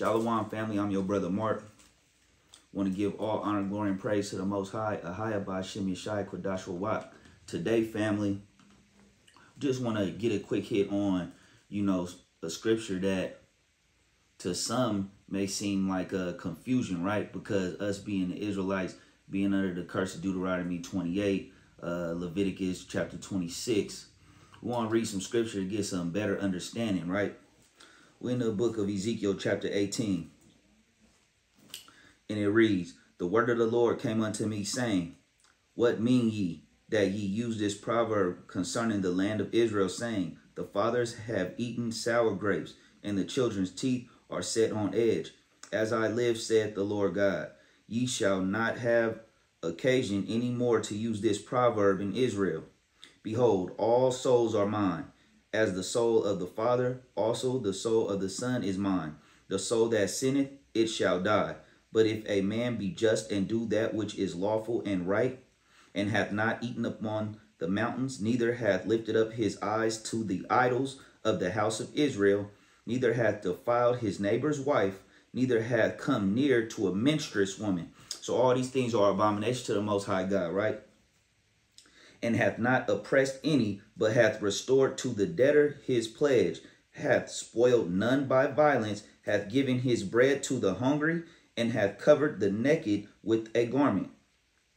Shalom, family. I'm your brother Mark. Want to give all honor, glory, and praise to the Most High, Ahaya Bashim Yeshai Kodash. Today, family, just want to get a quick hit on, you know, a scripture that to some may seem like a confusion, right? Because us being the Israelites, being under the curse of Deuteronomy 28, uh, Leviticus chapter 26, we want to read some scripture to get some better understanding, right? We're in the book of Ezekiel chapter 18. And it reads, The word of the Lord came unto me, saying, What mean ye that ye use this proverb concerning the land of Israel, saying, The fathers have eaten sour grapes, and the children's teeth are set on edge. As I live, saith the Lord God, ye shall not have occasion any more to use this proverb in Israel. Behold, all souls are mine. As the soul of the Father, also the soul of the Son is mine. The soul that sinneth, it shall die. But if a man be just and do that which is lawful and right, and hath not eaten upon the mountains, neither hath lifted up his eyes to the idols of the house of Israel, neither hath defiled his neighbor's wife, neither hath come near to a menstruous woman. So all these things are abomination to the Most High God, right? And hath not oppressed any, but hath restored to the debtor his pledge, hath spoiled none by violence, hath given his bread to the hungry, and hath covered the naked with a garment.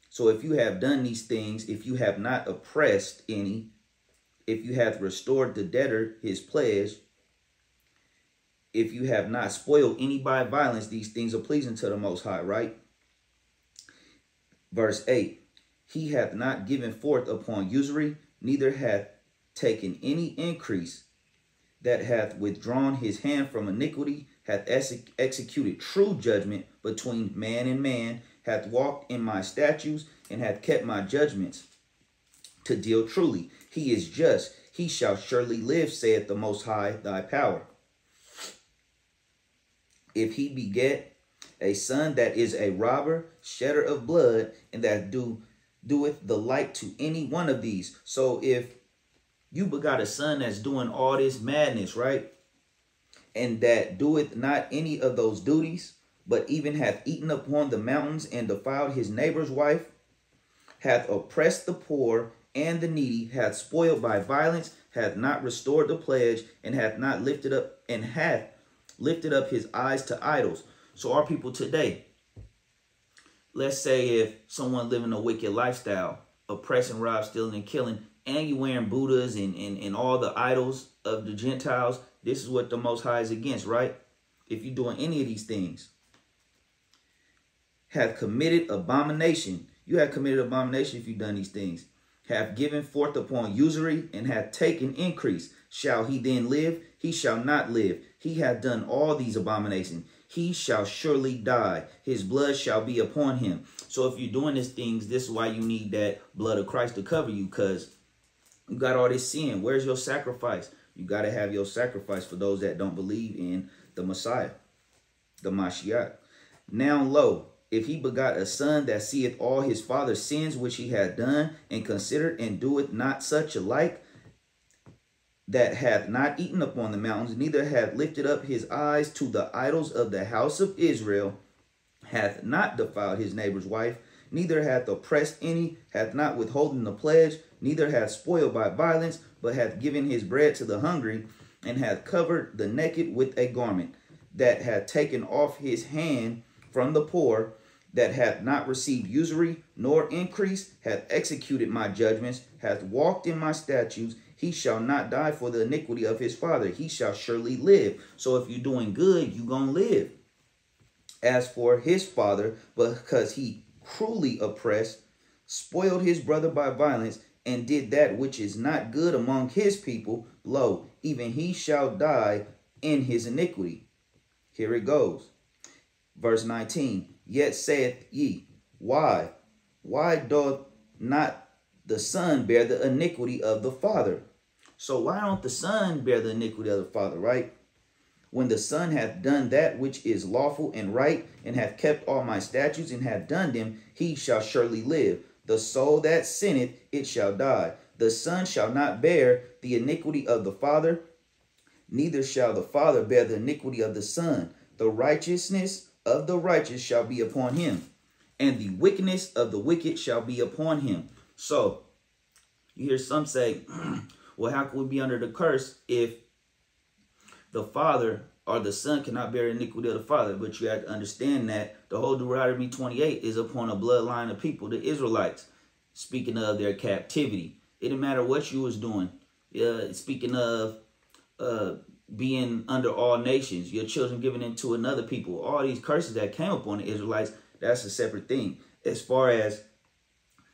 So if you have done these things, if you have not oppressed any, if you have restored the debtor his pledge, if you have not spoiled any by violence, these things are pleasing to the Most High, right? Verse 8, He hath not given forth upon usury, neither hath taken any increase, that hath withdrawn his hand from iniquity, hath executed true judgment between man and man, hath walked in my statutes, and hath kept my judgments to deal truly. He is just. He shall surely live, saith the Most High, thy power. If he beget a son that is a robber, shedder of blood, and that do doeth the like to any one of these. So if you begot a son that's doing all this madness, right? And that doeth not any of those duties, but even hath eaten upon the mountains and defiled his neighbor's wife, hath oppressed the poor and the needy, hath spoiled by violence, hath not restored the pledge, and hath not lifted up, and hath lifted up his eyes to idols. So our people today, let's say if someone living a wicked lifestyle, oppressing, rob, stealing, and killing, and you wearing Buddhas and, and, and all the idols of the Gentiles, this is what the Most High is against, right? If you're doing any of these things, have committed abomination. You have committed abomination if you've done these things. Have given forth upon usury and have taken increase. Shall he then live? He shall not live. He hath done all these abominations. He shall surely die. His blood shall be upon him. So if you're doing these things, this is why you need that blood of Christ to cover you because you got all this sin. Where's your sacrifice? You got to have your sacrifice for those that don't believe in the Messiah, the Mashiach. Now, lo, if he begot a son that seeth all his father's sins which he had done, and considered and doeth not such a like, that hath not eaten upon the mountains, neither hath lifted up his eyes to the idols of the house of Israel, hath not defiled his neighbor's wife, neither hath oppressed any, hath not withholden the pledge, neither hath spoiled by violence, but hath given his bread to the hungry, and hath covered the naked with a garment, that hath taken off his hand from the poor, that hath not received usury nor increase, hath executed my judgments, hath walked in my statutes, he shall not die for the iniquity of his father. He shall surely live. So if you're doing good, you're going to live. As for his father, because he cruelly oppressed, spoiled his brother by violence, and did that which is not good among his people, lo, even he shall die in his iniquity. Here it goes. Verse 19, Yet saith ye, Why? Why doth not the son bear the iniquity of the father? So why don't the son bear the iniquity of the father, right? When the son hath done that which is lawful and right, and hath kept all my statutes, and hath done them, he shall surely live. The soul that sinneth, it shall die. The son shall not bear the iniquity of the father, neither shall the father bear the iniquity of the son. the righteousness of the righteous shall be upon him, and the wickedness of the wicked shall be upon him. So, you hear some say, well, how can we be under the curse if the father or the son cannot bear iniquity of the father? But you have to understand that the whole Deuteronomy 28 is upon a bloodline of people, the Israelites, speaking of their captivity. It didn't matter what you was doing. Uh, speaking of uh, being under all nations, your children given into another people, all these curses that came upon the Israelites, that's a separate thing. As far as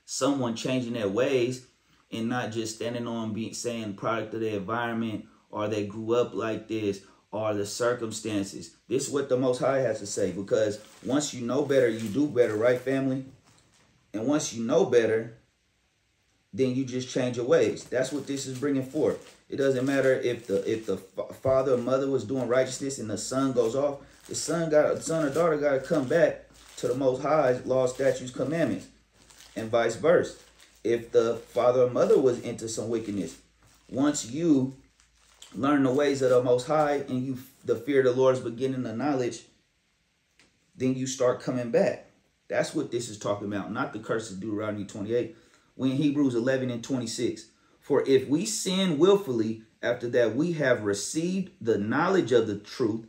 someone changing their ways and not just standing on being saying product of the environment or they grew up like this or the circumstances. This is what the Most High has to say because once you know better, you do better, right, family? And once you know better, then you just change your ways. That's what this is bringing forth. It doesn't matter if the if the father or mother was doing righteousness and the son goes off. The son got the son or daughter got to come back to the Most High's law, statutes, commandments, and vice versa. If the father or mother was into some wickedness, once you learn the ways of the Most High and you the fear of the Lord is beginning the knowledge, then you start coming back. That's what this is talking about, not the curse of Deuteronomy 28. When Hebrews 11 and 26. For if we sin willfully after that we have received the knowledge of the truth,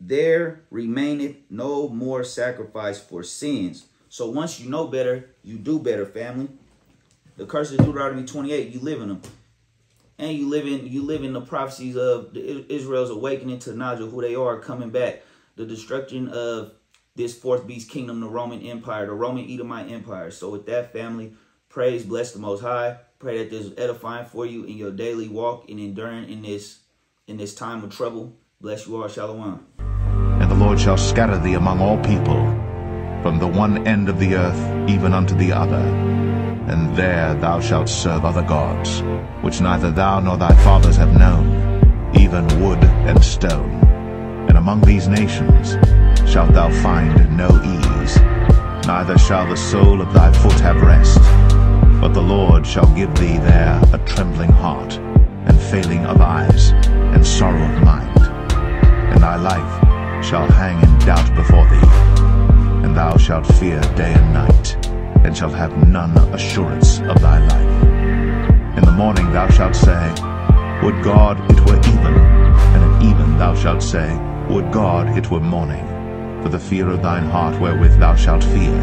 there remaineth no more sacrifice for sins. So once you know better, you do better, family. The curse of Deuteronomy 28, you live in them. And you live in you live in the prophecies of the Israel's awakening to knowledge of who they are, coming back. The destruction of this fourth beast kingdom, the Roman Empire, the Roman Edomite Empire. So with that, family, Praise, bless the Most High. Pray that this is edifying for you in your daily walk and enduring in this in this time of trouble. Bless you all. Shalom. And the Lord shall scatter thee among all people, from the one end of the earth even unto the other. And there thou shalt serve other gods, which neither thou nor thy fathers have known, even wood and stone. And among these nations shalt thou find no ease, neither shall the sole of thy foot have rest. But the Lord shall give thee there a trembling heart, and failing of eyes, and sorrow of mind. And thy life shall hang in doubt before thee, and thou shalt fear day and night, and shalt have none assurance of thy life. In the morning thou shalt say, Would God it were even, and at even thou shalt say, Would God it were morning, for the fear of thine heart wherewith thou shalt fear,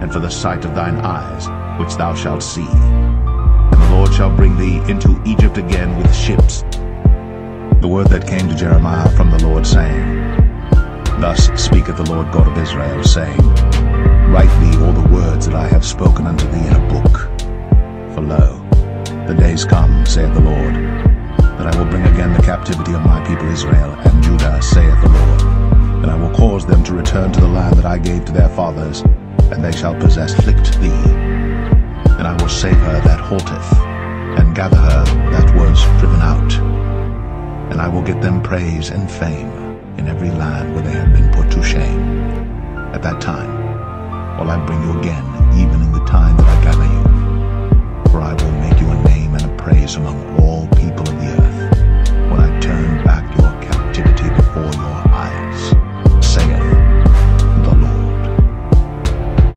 and for the sight of thine eyes, which thou shalt see. And the Lord shall bring thee into Egypt again with ships. The word that came to Jeremiah from the Lord, saying, Thus speaketh the Lord God of Israel, saying, Write thee all the words that I have spoken unto thee in a book. For lo, the days come, saith the Lord, that I will bring again the captivity of my people Israel and Judah, saith the Lord. And I will cause them to return to the land that I gave to their fathers, and they shall possess afflict thee and I will save her that halteth, and gather her that was driven out. And I will get them praise and fame in every land where they have been put to shame. At that time while I bring you again, even in the time that I gather you. For I will make you a name and a praise among all people of the earth, when I turn back your captivity before your